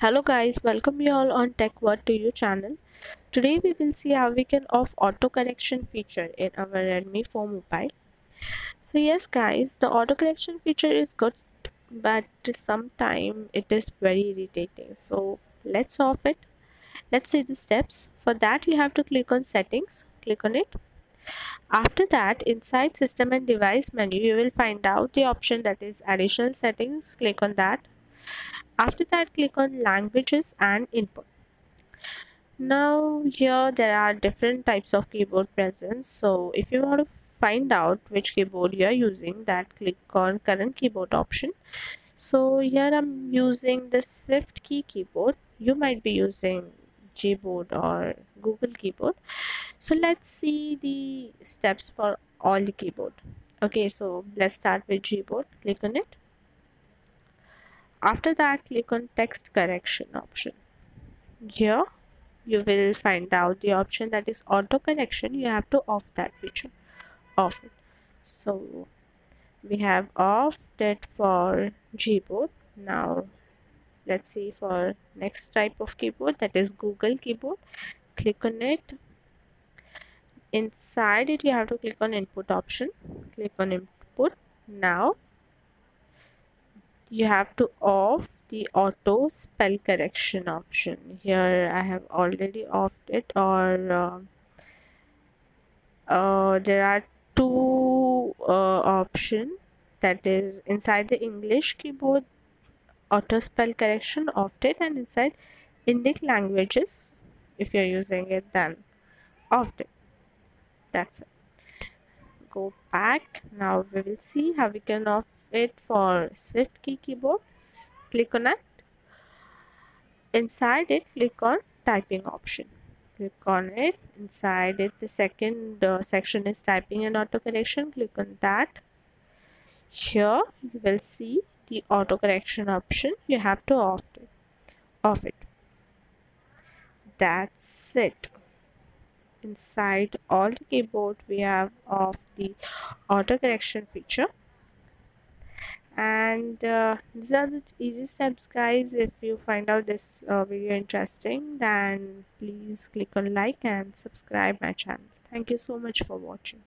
Hello guys, welcome you all on TechWorld to You channel. Today we will see how we can off auto correction feature in our Redmi 4 mobile. So yes guys, the auto correction feature is good but sometimes it is very irritating. So let's off it. Let's see the steps. For that you have to click on settings, click on it. After that inside system and device menu you will find out the option that is additional settings, click on that after that click on languages and input. Now here there are different types of keyboard present. So if you want to find out which keyboard you are using that click on current keyboard option. So here i'm using the SwiftKey keyboard. You might be using gboard or google keyboard. So let's see the steps for all the keyboard. Okay so let's start with gboard. Click on it after that click on text correction option. Here you will find out the option that is auto correction you have to off that feature. Off it. So we have off it for gboard now let's see for next type of keyboard that is google keyboard. Click on it. Inside it you have to click on input option. Click on input. Now you have to off the auto spell correction option. Here I have already offed it or uh, uh, there are two uh, option that is inside the English keyboard auto spell correction offed it and inside Indic languages if you're using it then offed it. That's it go back. Now we will see how we can off it for SwiftKey keyboard. Click on it. Inside it click on typing option. Click on it. Inside it the second uh, section is typing and auto correction. Click on that. Here you will see the auto correction option. You have to off it. Off it. That's it inside all the keyboard we have of the auto correction feature. And uh, these are the easy steps guys. If you find out this uh, video interesting then please click on like and subscribe my channel. Thank you so much for watching